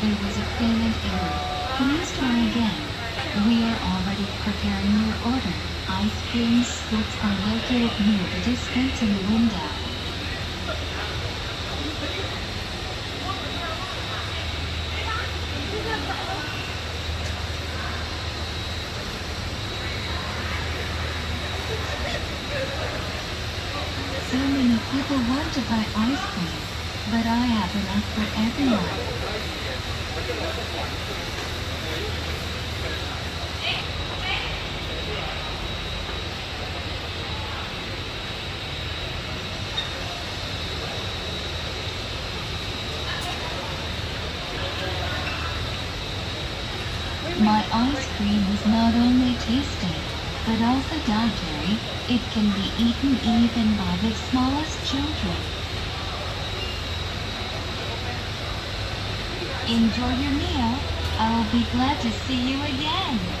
There was a payment error. Please try again. We are already preparing your order. Ice cream scoops are located near the dispensing window. So many people want to buy ice cream, but I have enough for everyone. My ice cream is not only tasty, but also dietary. It can be eaten even by the smallest children. Enjoy your meal. I will be glad to see you again.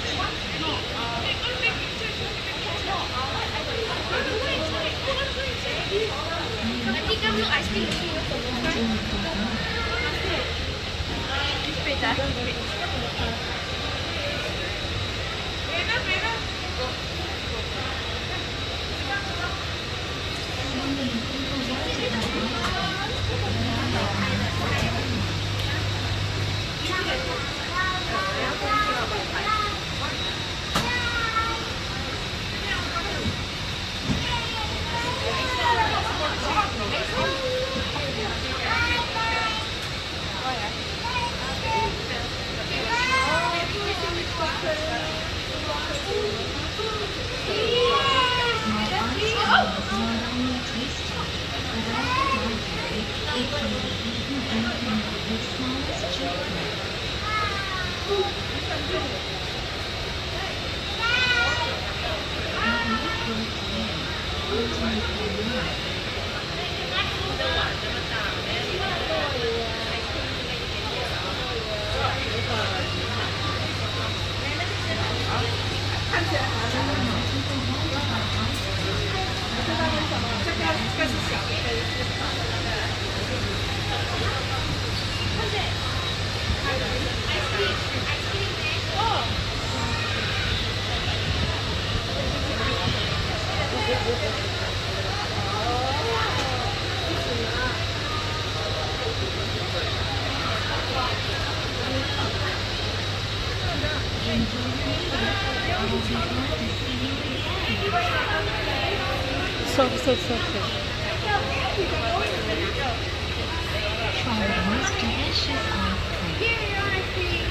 Aspetta, aspetta. 看起来还是小的。So soft, soft, soft. Try the most delicious ice cream.